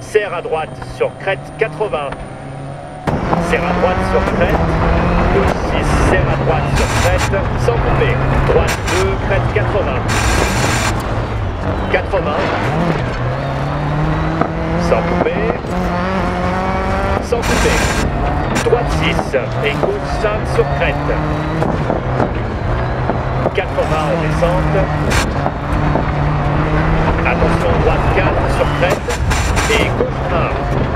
Serre à droite sur crête 80. Serre à droite sur crête. 6, serre à droite sur crête, sans couper. Droite 2, crête 80. 80. Sans couper. Sans couper. Droite 6 et 5 sur crête. 80 en descente. Attention, droite 4 sur crête et gauche 1. Serre à-